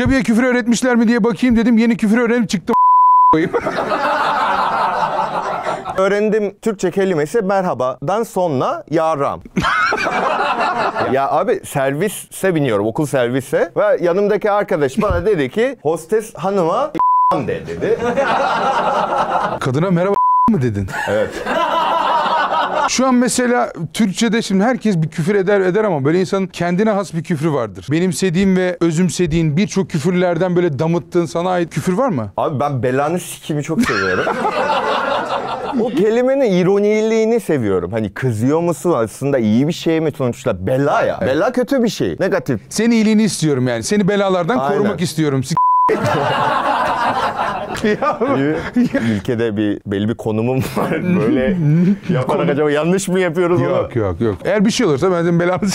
Çabi'ye küfür öğretmişler mi diye bakayım dedim. Yeni küfür öğrenip çıktım. koyayım. Öğrendim Türkçe kelimesi merhabadan sonra yaram. ya abi servise biniyorum okul servise ve yanımdaki arkadaş bana dedi ki hostes hanıma de dedi. Kadına merhaba mı dedin? Evet. Şu an mesela Türkçe'de şimdi herkes bir küfür eder eder ama böyle insanın kendine has bir küfrü vardır. Benimsediğin ve özümsediğin birçok küfürlerden böyle damıttığın sana ait küfür var mı? Abi ben belanı sikimi çok seviyorum. o kelimenin ironiliğini seviyorum. Hani kızıyor musun aslında iyi bir şey mi sonuçta? Bela ya. Bela kötü bir şey. Negatif. Senin iyiliğini istiyorum yani. Seni belalardan Aynen. korumak istiyorum. Sik- Bir ülkede bir belli bir konumum var. Böyle yaparak acaba yanlış mı yapıyoruz onu? yok yok yok. Eğer bir şey olursa ben senin belanı